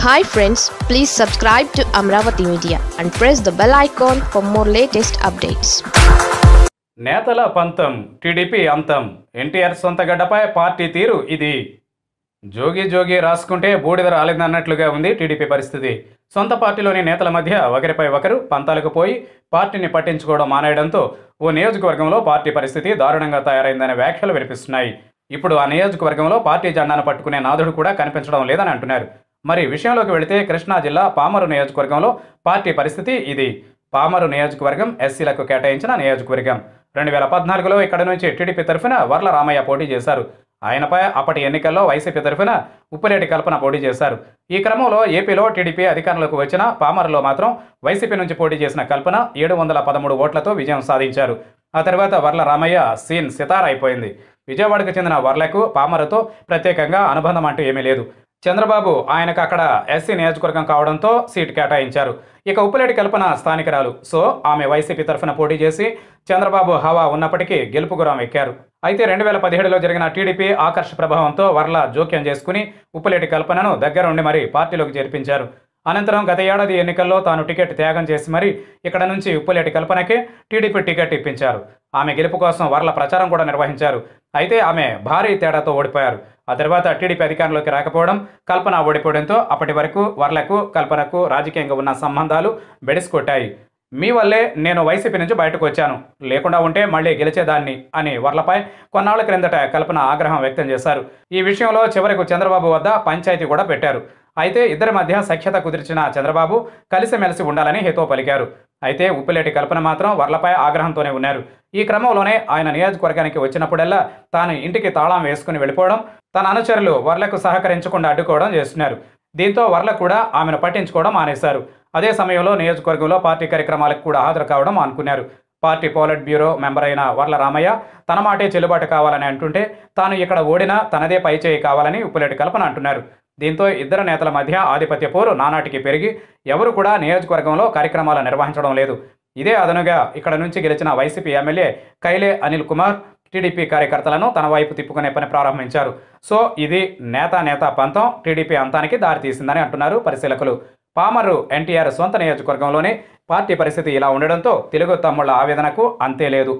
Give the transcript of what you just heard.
Hi friends please subscribe to Amaravati media and press the bell icon for more latest updates నేతల పంతం TDP అంతం. ఎన్టీఆర్ సొంత గడ్డపై party తీరు ఇది. జోగి జోగి రాసుకుంటే బూడిద రాలేదన్నట్లుగా ఉంది టీడీపీ పరిస్థితి. సొంత పార్టీలోని నేతల మధ్య ఒకరిపై ఒకరు పంతాలకు పోయి పార్టీని పట్టించుకోవడం మానేయడంతో ఓ నియోజకవర్గంలో పార్టీ పరిస్థితి దారుణంగా తయారైందనే వ్యాఖ్యలు వినిపిస్తున్నాయి. ఇప్పుడు ఆ నియోజకవర్గంలో పార్టీ జెండాను పట్టుకునే నాదుడు కూడా కనిపించడం లేదని అంటున్నారు. మరి విషయంలోకి వెళితే కృష్ణా జిల్లా పామరు నియోజకవర్గంలో పార్టీ పరిస్థితి ఇది. పామరు నియోజకవర్గం ఎస్సీలకు కేటాయించిన నియోజకవర్గం. రెండు వేల పద్నాలుగులో ఇక్కడ నుంచి టీడీపీ తరఫున వర్ల రామయ్య పోటీ చేశారు. ఆయనపై అప్పటి ఎన్నికల్లో వైసీపీ తరఫున ఉప్పిరెడ్డి కల్పన పోటీ చేశారు. ఈ క్రమంలో ఏపీలో టీడీపీ అధికారంలోకి వచ్చిన పామరులో మాత్రం వైసీపీ నుంచి పోటీ చేసిన కల్పన ఏడు వందల పదమూడు ఓట్లతో విజయం సాధించారు. ఆ తర్వాత వర్ల రామయ్య సీన్ సితార్ అయిపోయింది. విజయవాడకు చెందిన వర్లకు పామరుతో ప్రత్యేకంగా అనుబంధం అంటూ ఏమీ లేదు. చంద్రబాబు ఆయనకు అక్కడ ఎస్సీ నియోజకవర్గం కావడంతో సీటు కేటాయించారు. ఇక ఉప్పులేటి కల్పన స్థానికురాలు. సో ఆమె వైసీపీ తరఫున పోటీ చేసి చంద్రబాబు హవా ఉన్నప్పటికీ గెలుపు గురం ఎక్కారు. అయితే రెండు వేల పదిహేడులో జరిగిన టీడీపీ ఆకర్ష ప్రభావంతో వర్ల జోక్యం చేసుకుని ఉప్పులేటి కల్పనను దగ్గరుండి మరీ పార్టీలోకి చేర్పించారు. అనంతరం గత ఏడాది ఎన్నికల్లో తాను టికెట్ త్యాగం చేసి మరీ ఇక్కడ నుంచి ఉప్పులేటి కల్పనకే టీడీపీ టికెట్ ఇప్పించారు. ఆమె గెలుపు కోసం వర్ల ప్రచారం కూడా నిర్వహించారు. అయితే ఆమె భారీ తేడాతో ఓడిపోయారు. ఆ తర్వాత టీడీపీ అధికారంలోకి రాకపోవడం కల్పన ఓడిపోవడంతో అప్పటి వరకు వర్లకు కల్పనకు రాజకీయంగా ఉన్న సంబంధాలు బెడిసికొట్టాయి. మీ వల్లే నేను వైసీపీ నుంచి బయటకు వచ్చాను. లేకుండా ఉంటే మళ్ళీ గెలిచేదాన్ని అని వర్లపై కొన్నాళ్ళ క్రిందట కల్పన ఆగ్రహం వ్యక్తం చేశారు. ఈ విషయంలో చివరకు చంద్రబాబు వద్ద పంచాయతీ కూడా పెట్టారు. అయితే ఇద్దరి మధ్య సఖ్యత కుదిర్చిన చంద్రబాబు కలిసిమెలిసి ఉండాలని హితో పలికారు. అయితే ఉప్పిలేటి కల్పన మాత్రం వర్లపై ఆగ్రహంతోనే ఉన్నారు. ఈ క్రమంలోనే ఆయన నియోజకవర్గానికి వచ్చినప్పుడల్లా తాను ఇంటికి తాళం వేసుకుని వెళ్ళిపోవడం తన అనుచరులు వర్లకు సహకరించకుండా అడ్డుకోవడం చేస్తున్నారు. దీంతో వర్ల కూడా ఆమెను పట్టించుకోవడం మానేశారు. అదే సమయంలో నియోజకవర్గంలో పార్టీ కార్యక్రమాలకు కూడా హాజరు కావడం అనుకున్నారు. పార్టీ పోలిట్ బ్యూరో మెంబర్ అయిన వర్ల రామయ్య తన మాటే చెల్లుబాటు కావాలని అంటుంటే తాను ఇక్కడ ఓడినా తనదే పైచేయి కావాలని ఉప్పులేటి కల్పన అంటున్నారు. దీంతో ఇద్దరు నేతల మధ్య ఆధిపత్య పోరు నానాటికి పెరిగి ఎవరు కూడా నియోజకవర్గంలో కార్యక్రమాలు నిర్వహించడం లేదు. ఇదే అదనుగా ఇక్కడ నుంచి గెలిచిన YCP MLA Kaile Anil Kumar TDP కార్యకర్తలను తన వైపు తిప్పుకునే పని ప్రారంభించారు. సో ఇది నేత నేత పంతం టీడీపీ అంతానికి దారితీసిందని అంటున్నారు పరిశీలకులు. పామరు ఎన్టీఆర్ సొంత నియోజకవర్గంలోనే పార్టీ పరిస్థితి ఇలా ఉండడంతో తెలుగు తమ్ముళ్ళ ఆవేదనకు అంతే లేదు.